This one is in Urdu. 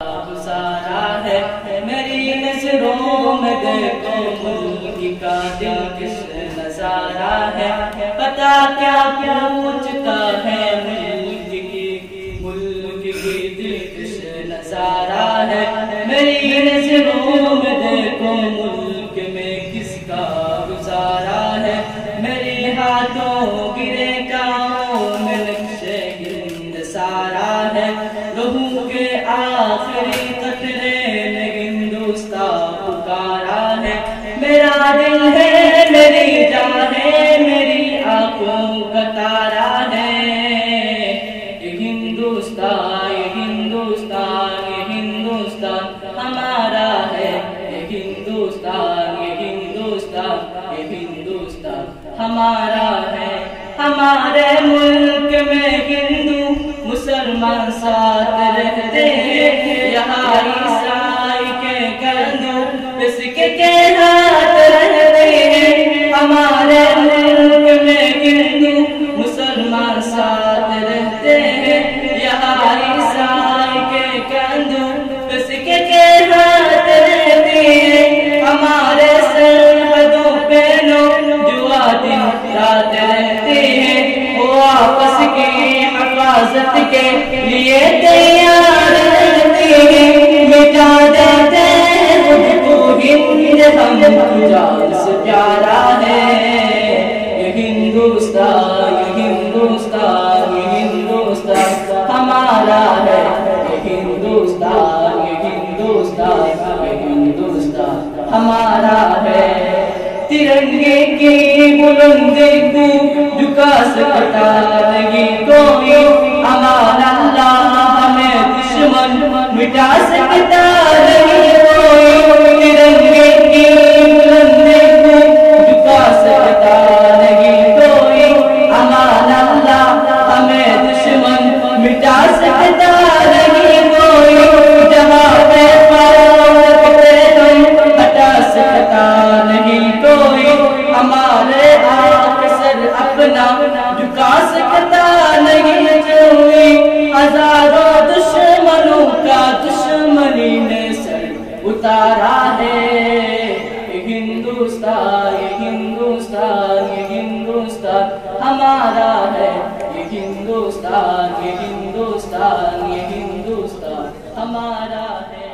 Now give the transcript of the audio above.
گزارا ہے میری نظروں میں دیکھو، ملک کا دل کس نظارہ ہے؟ پتا کیا پوچھتا ہے ملک کی ملک کی دل کس نظارہ ہے؟ میری نظروں میں دیکھو، ملک میں کس کا گزارا دل ہے، میری جان ہے، میری آنکھوں کا تارا ہے۔ یہ ہندوستان یہ ہندوستان یہ ہندوستان ہمارا ہے۔ یہ ہندوستان یہ ہندوستان یہ ہندوستان ہمارا ہے۔ ہمارے ملک میں ہندو مسلمان ساتھ رہتے ہیں۔ یہاں عیسائی کے کندو اس کے ہم جان پیارا ہے یہ ہندوستان یہ ہندوستان یہ ہندوستان ہمارا ہے یہ ہندوستان یہ ہندوستان یہ ہندوستان ہمارا ہے ترنگے کی بلندی کو جھکا سکتا نہیں کوئی امان اللہ ہمیں دشمن، مٹا سکتا اتارا ہے۔ ہندوستان، یہ ہندوستان یہ ہندوستان ہمارا ہے۔ یہ ہندوستان یہ ہندوستان یہ ہندوستان ہمارا ہے۔